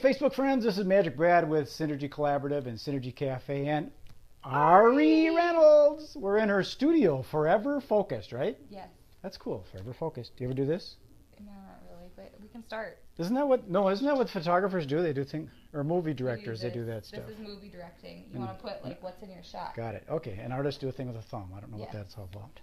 Facebook friends, this is Magic Brad with Synergy Collaborative and Synergy Cafe and Ari Reynolds. We're in her studio, Forever Focused, right? Yes. That's cool, Forever Focused. Do you ever do this? No, not really, but we can start. Isn't that what? No, isn't that what photographers do? They do things, or movie directors. They do that stuff. This is movie directing. You want to put like what's in your shot. Got it. Okay, and artists do a thing with a thumb. I don't know what that's all about.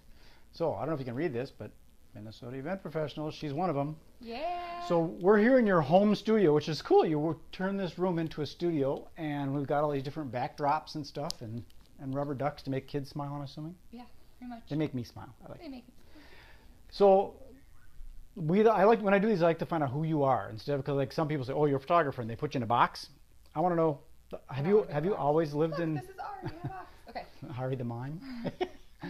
So I don't know if you can read this, but Minnesota Event Professionals. She's one of them. Yeah. So we're here in your home studio, which is cool. You turn this room into a studio, and we've got all these different backdrops and stuff, and and rubber ducks to make kids smile. I'm assuming Yeah, pretty much. they make me smile. I like. They make So we, I like when I do these. I like to find out who you are instead of because like some people say, "Oh, you're a photographer," and they put you in a box. I want to know. Have you have you always lived Look, in this is Ari in. Okay. Harry the Mime?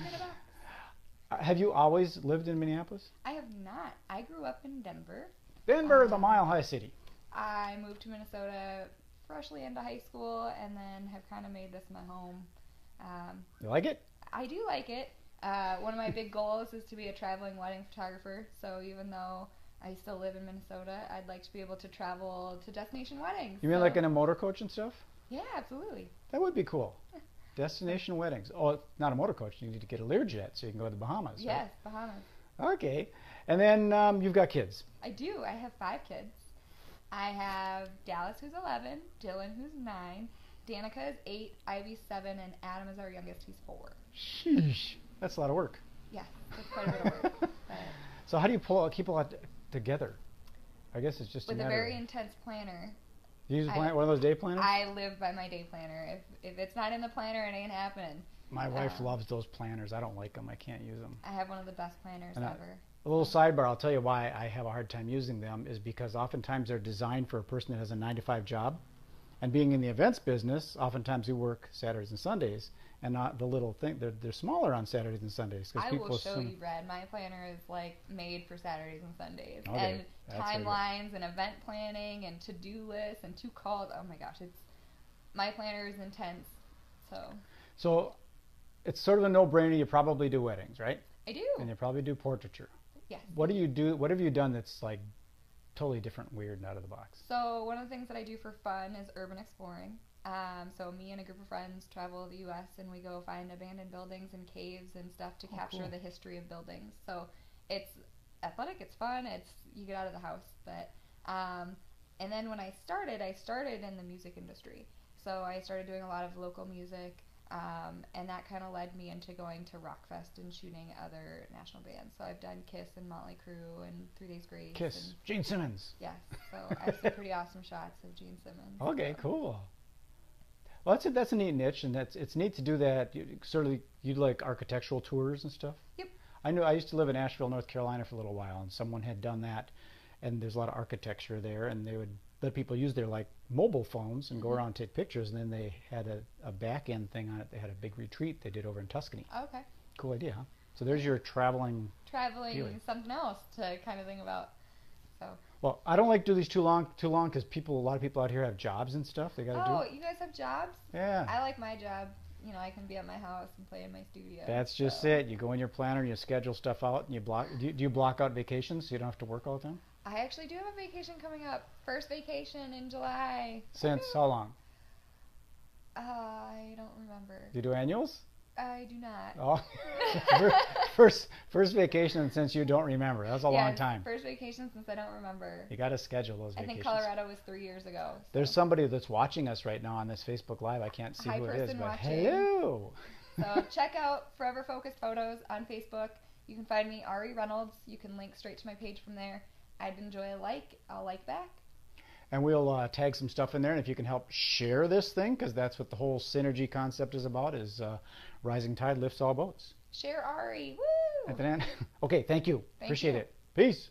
I'm in a box. have you always lived in Minneapolis? I have not. I grew up in Denver. Denver, the Um, Mile High City. I moved to Minnesota freshly into high school, and then have kind of made this my home. Um, You like it? I do like it. Uh, one of my big goals is to be a traveling wedding photographer. So even though I still live in Minnesota, I'd like to be able to travel to destination weddings. You mean So- like in a motor coach and stuff? Yeah, absolutely. That would be cool. Destination weddings. Oh, not a motor coach. You need to get a Learjet so you can go to the Bahamas. right? Yes, Bahamas. Okay. And then um, you've got kids. I do. I have five kids. I have Dallas, who's 11, Dylan, who's 9, Danica is 8, Ivy's 7, and Adam is our youngest, he's 4. Sheesh. That's a lot of work. Yeah, that's quite a bit of work. So how do you pull keep a lot together? I guess it's just with a matter very intense planner, you use a I- one of those day planners? I live by my day planner. If if it's not in the planner, it ain't happening. My wife um, loves those planners. I don't like them. I can't use them. I have one of the best planners And ever. A little sidebar, I'll tell you why I have a hard time using them is because oftentimes they're designed for a person that has a 9 to 5 job. And being in the events business, oftentimes we work Saturdays and Sundays and not the little thing. They're, they're smaller on Saturdays and Sundays because I people will show assume. you, Brad. My planner is like made for Saturdays and Sundays, Okay, and that's very good. timelines and event planning and to-do lists and two calls. Oh my gosh, it's my planner is intense. So So it's sort of a no brainer. You probably do weddings, right? I do. And you probably do portraiture. Yes. What do you do? What have you done that's like totally different, weird, and out of the box? So one of the things that I do for fun is urban exploring. Um, so me and a group of friends travel the U.S. and we go find abandoned buildings and caves and stuff to Oh, capture cool. the history of buildings. So it's athletic, it's fun, it's you get out of the house. But um, and then when I started, I started in the music industry. So I started doing a lot of local music, um, and that kind of led me into going to Rockfest and shooting other national bands. So I've done Kiss and Motley Crue and Three Days Grace. Kiss, And, Gene Simmons. Yes. So I have some pretty awesome shots of Gene Simmons. Okay, so. cool. Well, that's a, that's a neat niche, and that's it's neat to do that. You, sort of, you like architectural tours and stuff. Yep. I knew I used to live in Asheville, North Carolina, for a little while, and someone had done that, and there's a lot of architecture there, and they would let people use their like mobile phones and go Mhm. around and take pictures, and then they had a, a back end thing on it. They had a big retreat they did over in Tuscany. Okay. Cool idea, huh? So there's your traveling. Traveling Feeling. something else to kind of think about. So. Well, I don't like to do these too long, too long, because people, a lot of people out here have jobs and stuff they got to Oh, do. Oh, you guys have jobs? Yeah. I like my job. You know, I can be at my house and play in my studio. That's just so. it. You go in your planner and you schedule stuff out and you block. Do you, do you block out vacations so you don't have to work all the time? I actually do have a vacation coming up. First vacation in July. Since how long? Uh, I don't remember. Do you do annuals? I do not. Oh, first first vacation since you don't remember, that's a long time. First vacation since I don't remember. You got to schedule those I vacations. think Colorado was three years ago. so. There's somebody that's watching us right now on this Facebook Live. I can't see Hi, who it is, but watching. hello. So check out Forever Focused Photos on Facebook. You can find me Ari Reynolds. You can link straight to my page from there. I'd enjoy a like. I'll like back. And we'll uh, tag some stuff in there, and if you can help share this thing, because that's what the whole synergy concept is about, is uh, rising tide lifts all boats. Share Ari. Woo! At the end. Okay, thank you. Thank Appreciate you. it. Peace.